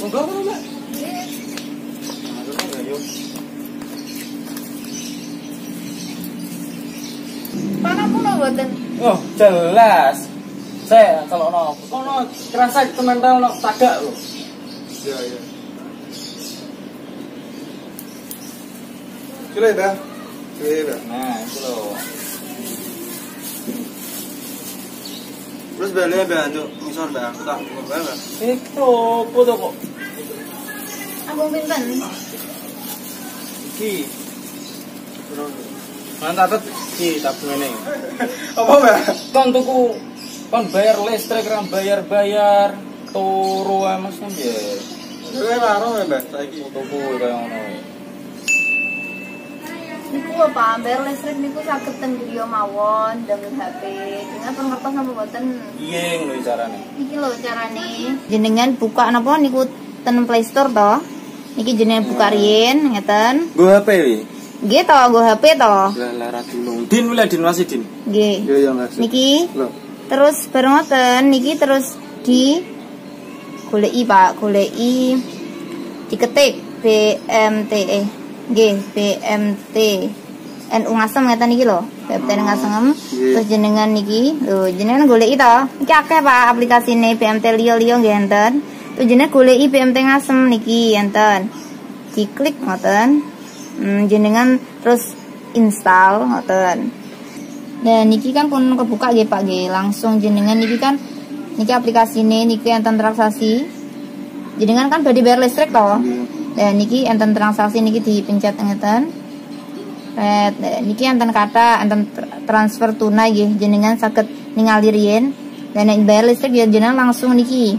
Enggak. Aduh, ngayap. Pangapunten mboten? Oh, jelas. Saya kalau no, kono kerasa teman-teman no tagak loh. Iya, iya. Kira dah. Kira. Nah, itu loh. Terus balik be untuk misal be aku tak mau balik. Itu apa tuh kok? Aku pinten? Ki. Mantap ki tabungan ini. Apa be? Kon tuku kon bayar listrik kan bayar-bayar turu Mas kan ya. Saiki. Tuku kaya ngono. Niku apa? Bayar listrik niku saged ten griya mawon, ndamel HP. Dengan pun ngertos napa mboten? Piye ngono iki carane? Iki lho carane. Jenengan buka napa niku ten Play Store to? Niki jenengan buka riyen ngeten. Gue HP wi. Nggih to, nggo HP to. Lah lara dulu. Din wila din masih din. Nggih. Iya, iya, Mas. Niki Loh. terus bareng ngoten niki terus di goleki Pak, goleki diketik BMTE. Nggih, BMT NU Ngasem ngeten niki lho. BMT NU Ngasem. Terus jenengan niki, lho jenengan goleki to. Iki akeh Pak aplikasine BMT liya-liya nggih enten. Terus jenengan goleki BMT Ngasem niki enten. Diklik ngoten. Hmm, jenengan terus install ngoten. Dan niki kan pun kebuka nggih Pak nggih. Langsung jenengan niki kan niki aplikasi ini niki enten transaksi. Jenengan kan badhe bayar listrik toh. Dan niki enten transaksi niki dipencet ngeten. Red, dan niki enten kata enten tr- transfer tunai nggih. Jenengan saged ningali riyen. Dan nek bayar listrik ya jenengan langsung niki.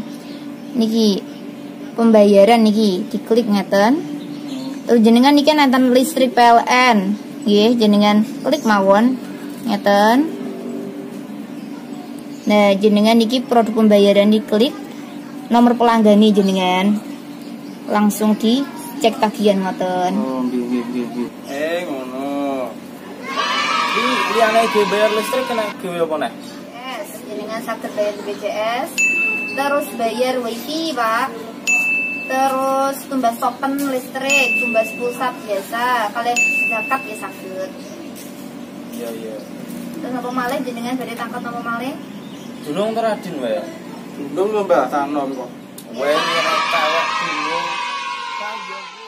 Niki pembayaran niki diklik ngeten. Terus jenengan niki enten listrik PLN. Nggih, jenengan klik mawon ngeten nah jenengan niki produk pembayaran diklik nomor pelanggan nih jenengan langsung dicek tagihan ngoten Oh, nggih nggih. Eh ngono. Iki liyane ge bayar listrik kena gawe apa neh? BPJS jenengan saged bayar BPJS terus bayar wifi pak terus tumbas token listrik tumbas pulsa biasa kalian zakat ya saged Iya iya. terus apa malih jenengan badhe tangkap apa malih Dunung teradin wae. Undung lho Mbak, tanom kok. Wae ora tawak dunung. Kan yo